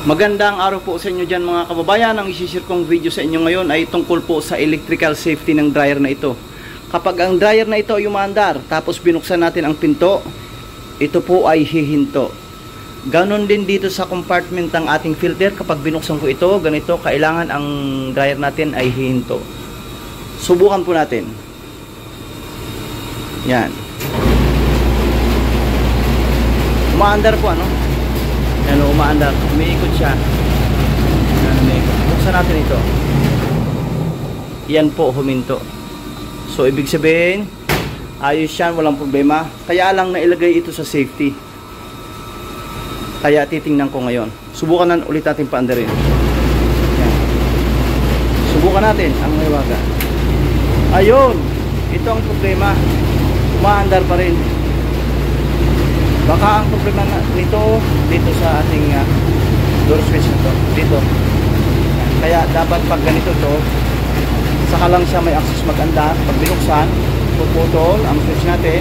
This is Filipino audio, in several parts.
Magandang araw po sa inyo dyan mga kababayan. Ang isishare kong video sa inyo ngayon ay tungkol po sa electrical safety ng dryer na ito. Kapag ang dryer na ito ay umandar, tapos binuksan natin ang pinto, ito po ay hihinto. Ganon din dito sa compartment ng ating filter. Kapag binuksan ko ito, ganito, kailangan ang dryer natin ay hihinto. Subukan po natin. Yan. Umaandar po ano? Yan, umaandar. Umiikot siya. Yan, umiikot. Buksan natin ito. Yan po, huminto. So, ibig sabihin, ayos yan, walang problema. Kaya lang nailagay ito sa safety. Kaya titingnan ko ngayon. Subukan na ulit natin paandarin. Yan. Subukan natin ang mahiwaga. Ayun! Ito ang problema. Umaandar pa rin. Baka ang problema na nito dito sa ating uh, door switch na to. Dito. Kaya dapat pag ganito to, saka lang siya may access maganda. Pag binuksan, puputol ang switch natin.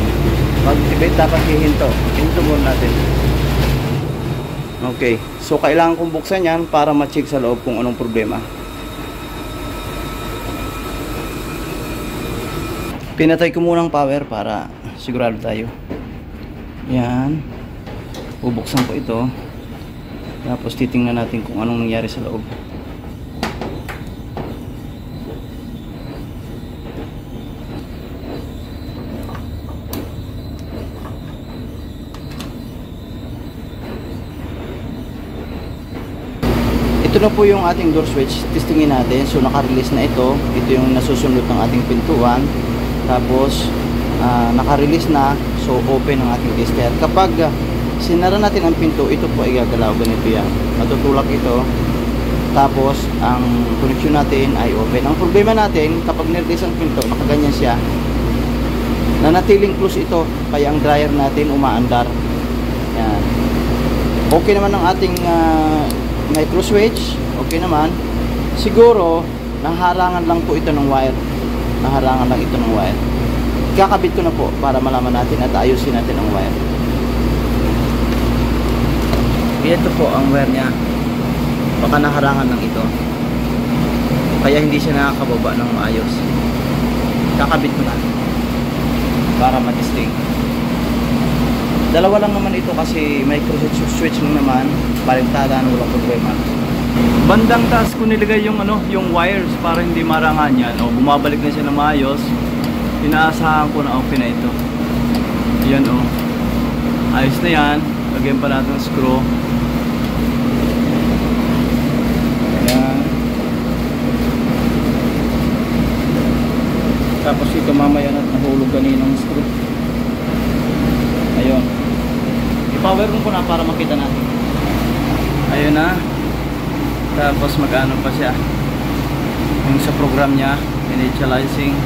Pag tibet dapat hihinto. Hinto muna natin. Okay. So kailangan kong buksan yan para ma-check sa loob kung anong problema. Pinatay ko muna ang power para sigurado tayo. Yan. Bubuksan ko ito. Tapos titingnan natin kung anong nangyari sa loob. Ito na po yung ating door switch. Testingin natin. So naka-release na ito. Ito yung nasusunod ng ating pintuan. Tapos uh, naka-release na. So open ang ating tester. Kapag uh, sinara natin ang pinto, ito po ay gagalaw. Ganito yan. Matutulak ito. Tapos ang connection natin ay open. Ang problema natin, kapag nirelease ang pinto, nakaganyan siya. Nanatiling close ito. Kaya ang dryer natin umaandar. Yan. Okay naman ang ating uh, micro switch okay naman siguro naharangan lang po ito ng wire naharangan lang ito ng wire kakabit ko na po para malaman natin at ayusin natin ang wire. Ito po ang wire nya baka naharangan lang ito. Kaya hindi siya nakakababa ng maayos. Kakabit ko na. Para matisting dalawa lang naman ito kasi micro switch lang naman. Balintadan walang problema. Bandang taas ko nilagay yung ano yung wires para hindi marangan yan. O bumabalik na siya na maayos inaasahan ko na okay na ito. Yan o ayos na yan. Lagyan pa natin ng screw. Yan tapos ito mamaya na nahulog kaninang screw. Ayun. I-power ko na para makita natin. Ayun na tapos mag-ano pa siya. Yung sa program niya initializing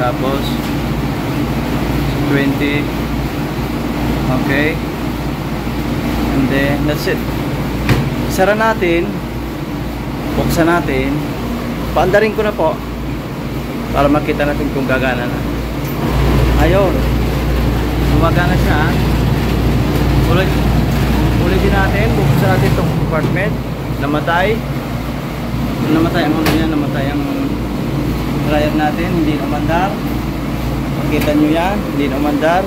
tapos 20 okay. And then that's it. Sara natin. Buksan natin. Paandarin ko na po. Para makita natin kung gagana na. Ayun. Gumagana siya ulit. Ulitin natin. Buksan natin itong compartment. Namatay. Namatay ang ano niya namatay ang dryer natin hindi umandar. Makita nyo yan hindi umandar.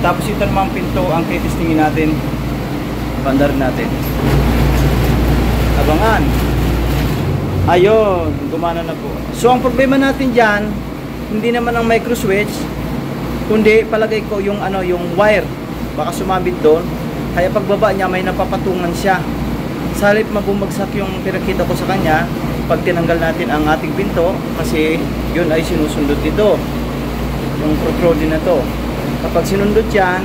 Tapos ito naman pinto ang titistingin natin bandar natin. Abangan. Ayun gumana na po. So ang problema natin dyan hindi naman ang micro switch kundi palagay ko yung ano yung wire. Baka sumabit doon. Kaya pagbaba niya may napapatungan siya. Sa halip mabumagsak yung pinakita ko sa kanya pag tinanggal natin ang ating pinto kasi yun ay sinusundot dito yung protruding na to. Kapag sinundot yan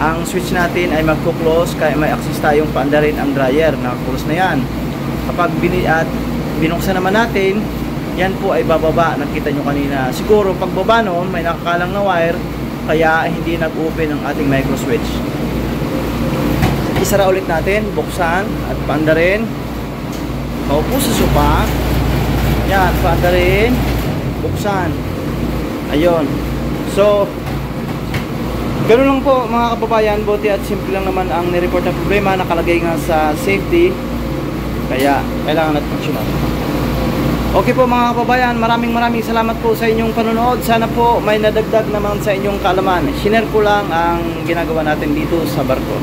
ang switch natin ay magko-close kaya may access tayong paandarin ang dryer nakaklose na yan. Kapag bini at binuksan naman natin yan po ay bababa. Nakita nyo kanina. Siguro pagbaba noon may nakakalang na wire kaya hindi nag-open ang ating micro switch. Isara ulit natin buksan at paandarin paupo sa sopa yan paandarin buksan ayun so Ganun lang po mga kababayan, buti at simple lang naman ang nireport na problema nakalagay nga sa safety. Kaya kailangan natin aksyonan. Okay po mga kababayan, maraming maraming salamat po sa inyong panonood. Sana po may nadagdag naman sa inyong kaalaman. Shiner ko lang ang ginagawa natin dito sa barko.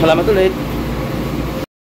Salamat ulit.